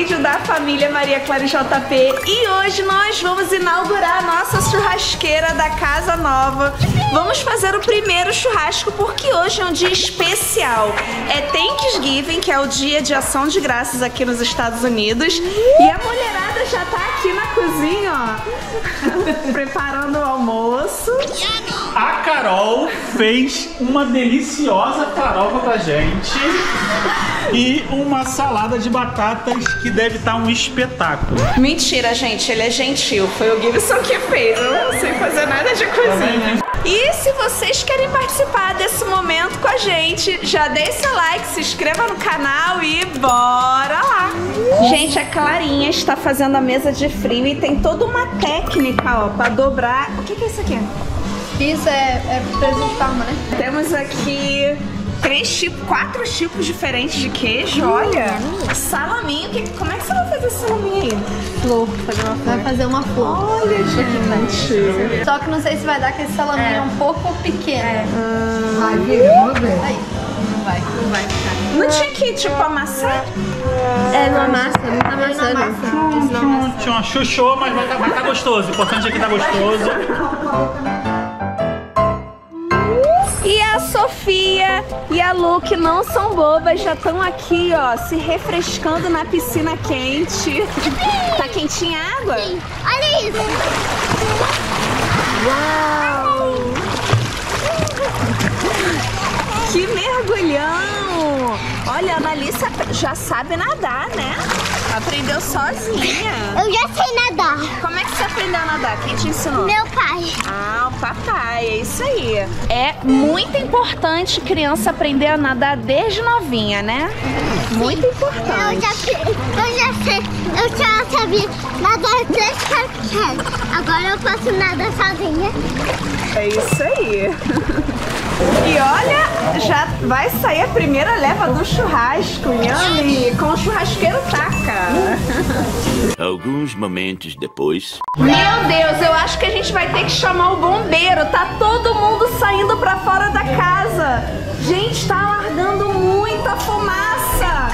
vídeo da família Maria Clara JP e hoje nós vamos inaugurar a nossa churrasqueira da casa nova. Vamos fazer o primeiro churrasco porque hoje é um dia especial. É Thanksgiving, que é o dia de ação de graças aqui nos Estados Unidos. E a mulherada já tá aqui na cozinha, ó, preparando o almoço. A Carol fez uma deliciosa farofa pra gente e uma salada de batatas que deve estar um espetáculo. Mentira, gente, ele é gentil. Foi o Gibson que fez. Eu não sei fazer nada de cozinha. E se vocês querem participar desse momento com a gente, já deixa seu like, se inscreva no canal e bora lá! Gente, a Clarinha está fazendo a mesa de frio e tem toda uma técnica, ó, pra dobrar. O que, que é isso aqui? Isso é, é presunto de parma, né? Temos aqui três tipos, quatro tipos diferentes de queijo, olha. Salaminho, que, como é que você vai fazer salaminho aí? Flor, fazer uma flor. Vai fazer uma flor. Olha, gente. Só que não sei se vai dar que esse salaminho é, um pouco pequeno. Vai, vamos ver. Aí, não vai, não vai ficar. Não tinha que, tipo, amassar? É, não amassa, não tá amassando. Tchum, tchum, chuchou, mas vai tá, tá gostoso. O importante é que tá gostoso. Sofia e a Lu, que não são bobas, já estão aqui, ó, se refrescando na piscina quente. tá quentinha a água? Sim. Olha isso. Uau! Que mergulhão! Olha, a Analissa já sabe nadar, né? Aprendeu sozinha. Eu já sei nadar. Como é que você aprendeu a nadar? Quem te ensinou? Meu pai. Ah, o papai, é isso aí. É muito importante criança aprender a nadar desde novinha, né? Muito importante. Eu já, eu já sei, eu já sabia nadar desde pequeno. Agora eu posso nadar sozinha. É isso aí. Já vai sair a primeira leva do churrasco, Yami, com o churrasqueiro taca. Alguns momentos depois. Meu Deus, eu acho que a gente vai ter que chamar o bombeiro. Tá todo mundo saindo pra fora da casa. Gente, tá largando muita fumaça.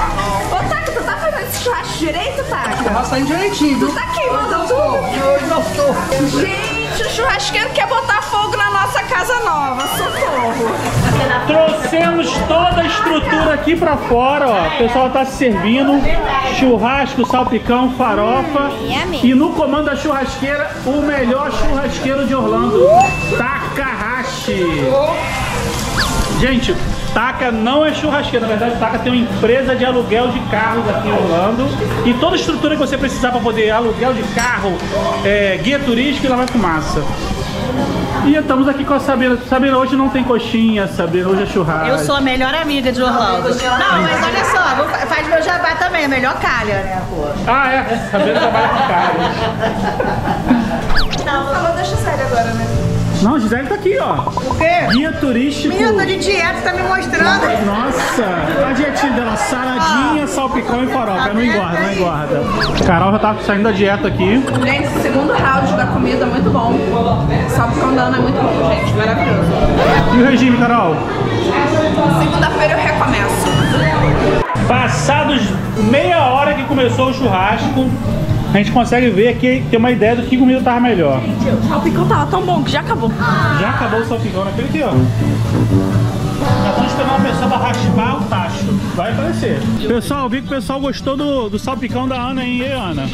Ô, Taca, tu tá fazendo esse churrasco direito, Taca? Tá saindo direitinho. Tu tá queimando tudo? Eu não. Gente, o churrasqueiro quer botar casa nova. Socorro. Trouxemos toda a estrutura aqui pra fora, ó. O pessoal tá se servindo. Churrasco, salpicão, farofa. E no comando da churrasqueira, o melhor churrasqueiro de Orlando, Takahashi. Gente, Taka não é churrasqueira, na verdade, Taka tem uma empresa de aluguel de carros aqui em Orlando. E toda a estrutura que você precisar para poder aluguel de carro, é, guia turístico e lavar fumaça. E estamos aqui com a Sabina. Sabina, hoje não tem coxinha, Sabina, hoje é churrasco. Eu sou a melhor amiga de Orlando. Não, mas olha só, vou, faz meu jabá também, a melhor calha, né, pô? Ah, é? Sabina trabalha com carros. Não, falou da Gisele agora, né? Não, Gisele tá aqui, ó. O quê? Guia turístico. Menina, tô de dieta, tá me mostrando. Nossa, a dietinha dela, saladinha, salpicão e farofa. Não engorda, não engorda. Carol já tá saindo da dieta aqui. Gente, segundo round da comida, muito bom. Salpicão da Ana é muito bom, gente. Maravilhoso. E o regime, Carol? Segunda-feira eu recomeço. Passados meia hora que começou o churrasco, a gente consegue ver aqui, ter uma ideia do que comida tava melhor. O salpicão tava tão bom que já acabou. Já acabou o salpicão naquele aqui, ó. Já estamos esperando uma pessoa pra raspar o tacho. Vai aparecer. Pessoal, vi que o pessoal gostou do, do salpicão da Ana, hein, Ana?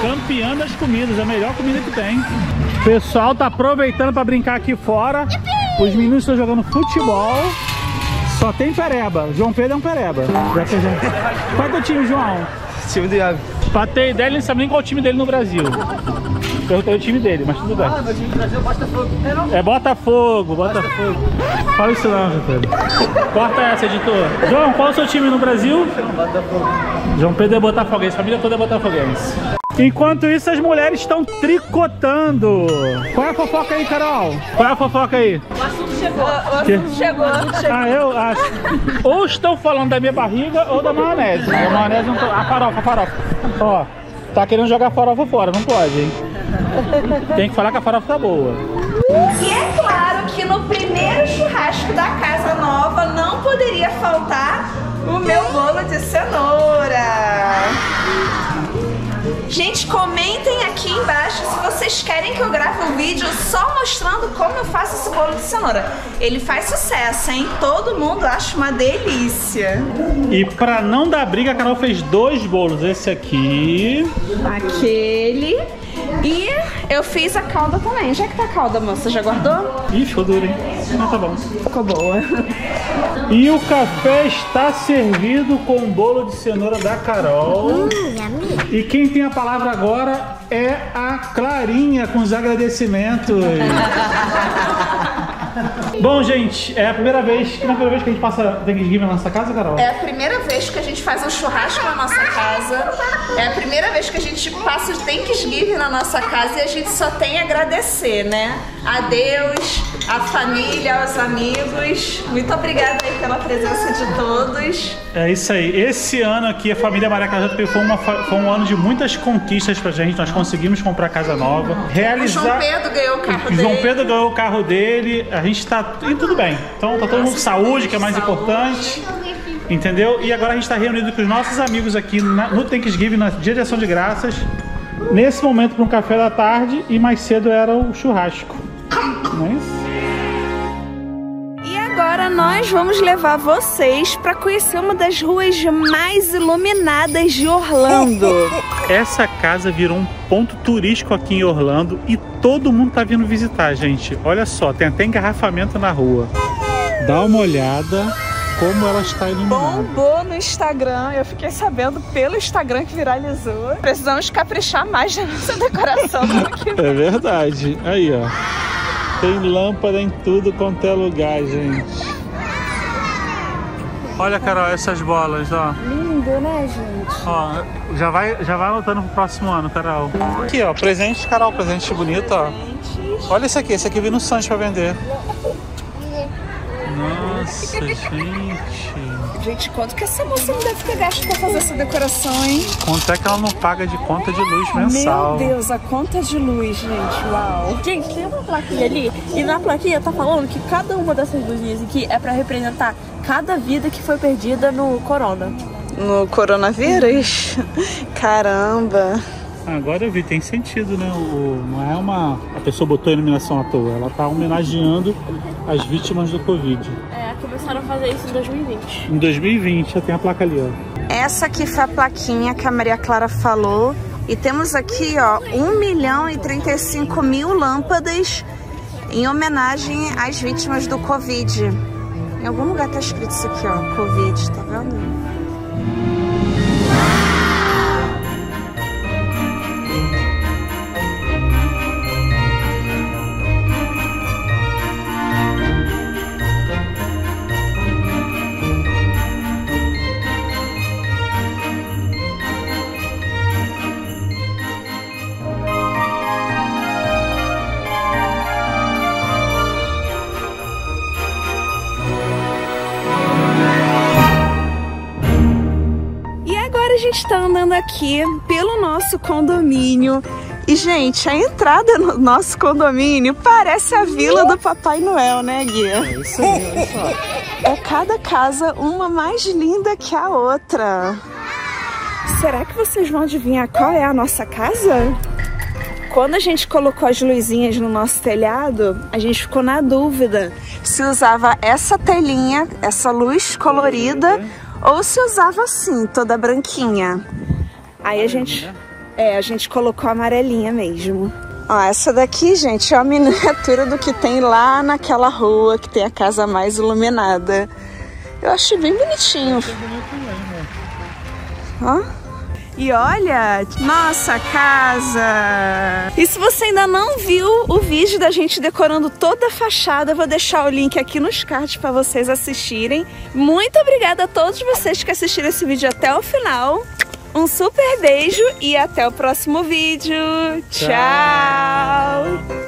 Campeã das comidas, a melhor comida que tem. O pessoal tá aproveitando pra brincar aqui fora. Os meninos estão jogando futebol. Só tem pereba. João Pedro é um pereba. Já que a gente- Qual é teu time, João? Time do Iago. Pra ter ideia, ele não sabe nem qual é o time dele no Brasil. Perguntei o time dele, mas tudo bem. meu time do Brasil é Botafogo. É não? É Botafogo, Botafogo. Fala isso não, Pedro. Corta essa, editor. João, qual é o seu time no Brasil? Botafogo. João Pedro é botafoguense, família toda é botafoguense. Enquanto isso, as mulheres estão tricotando. Qual é a fofoca aí, Carol? Qual é a fofoca aí? O assunto chegou. O Que? assunto chegou. Ah, eu acho. Ou estão falando da minha barriga ou da maionese. A maionese não tô... A farofa, a farofa. Ó, tá querendo jogar a farofa fora, não pode, hein? Tem que falar que a farofa tá boa. E é claro que no primeiro churrasco da casa nova não poderia faltar o meu bolo de cenoura. Gente, comentem aqui embaixo se vocês querem que eu grave um vídeo só mostrando como eu faço esse bolo de cenoura. Ele faz sucesso, hein? Todo mundo acha uma delícia. E pra não dar briga, a Carol fez dois bolos. Esse aqui... Aquele... E eu fiz a calda também. Já que tá a calda, moça? Já guardou? Ih, ficou dura, hein? Mas tá bom. Ficou boa. E o café está servido com o bolo de cenoura da Carol. Hum, e quem tem a palavra agora é a Clarinha com os agradecimentos. Bom, gente, é a primeira vez, que na primeira vez que a gente passa Thanksgiving na nossa casa, Carol? É a primeira vez que a gente faz um churrasco na nossa casa. É a primeira vez que a gente passa Thanksgiving na nossa casa e a gente só tem a agradecer, né? A Deus, a família, aos amigos. Muito obrigada aí pela presença de todos. É isso aí. Esse ano aqui, a família JP foi, uma foi um ano de muitas conquistas pra gente. Nós conseguimos comprar casa nova, O realizar. João Pedro ganhou o carro O João dele. Pedro ganhou o carro dele, a gente tá indo tudo bem. Então tá todo mundo com saúde, que é mais Saúde. importante. Entendeu? E agora a gente tá reunido com os nossos amigos aqui na- no Thanksgiving, na Dia de Ação de Graças. Nesse momento para um café da tarde e mais cedo era o churrasco. Não é isso? Nós vamos levar vocês para conhecer uma das ruas mais iluminadas de Orlando. Essa casa virou um ponto turístico aqui em Orlando e todo mundo tá vindo visitar, gente. Olha só, tem até engarrafamento na rua. Dá uma olhada como ela está iluminada. Bombou no Instagram, eu fiquei sabendo pelo Instagram que viralizou. Precisamos caprichar mais na nossa decoração. É verdade. Aí, ó. Tem lâmpada em tudo quanto é lugar, gente. Olha, Carol, essas bolas, ó. Lindo, né, gente? Ó, já vai, já vai anotando pro próximo ano, Carol. Aqui, ó, presente, Carol, presente bonito, ó. Olha esse aqui, esse aqui vi no Santos pra vender. Nossa, gente. Gente, quanto que essa moça não deve ter gasto pra fazer essa decoração, hein? Quanto é que ela não paga de conta de luz mensal? Meu Deus, a conta de luz, gente, uau. Gente, tem uma plaquinha ali e na plaquinha tá falando que cada uma dessas luzinhas aqui é pra representar cada vida que foi perdida no corona. No coronavírus? Caramba. Agora eu vi, tem sentido, né? O, não é uma. A pessoa botou a iluminação à toa, ela tá homenageando as vítimas do Covid. É, começaram a fazer isso em 2020. Em 2020, já tem a placa ali, ó. Essa aqui foi a plaquinha que a Maria Clara falou. E temos aqui, ó, 1 milhão e 35 mil lâmpadas em homenagem às vítimas do Covid. Em algum lugar tá escrito isso aqui, ó, Covid, tá vendo? Aqui pelo nosso condomínio. E, gente, a entrada no nosso condomínio parece a vila do Papai Noel, né, Guia? É isso aí, olha só. É cada casa uma mais linda que a outra. Será que vocês vão adivinhar qual é a nossa casa? Quando a gente colocou as luzinhas no nosso telhado, a gente ficou na dúvida se usava essa telinha, essa luz colorida, ou se usava assim, toda branquinha. Aí a gente, é, a gente colocou a amarelinha mesmo. Ó, essa daqui, gente, é a miniatura do que tem lá naquela rua que tem a casa mais iluminada. Eu achei bem bonitinho. Ó. E olha, nossa casa! E se você ainda não viu o vídeo da gente decorando toda a fachada, eu vou deixar o link aqui nos cards para vocês assistirem. Muito obrigada a todos vocês que assistiram esse vídeo até o final. Um super beijo e até o próximo vídeo. Tchau. Tchau.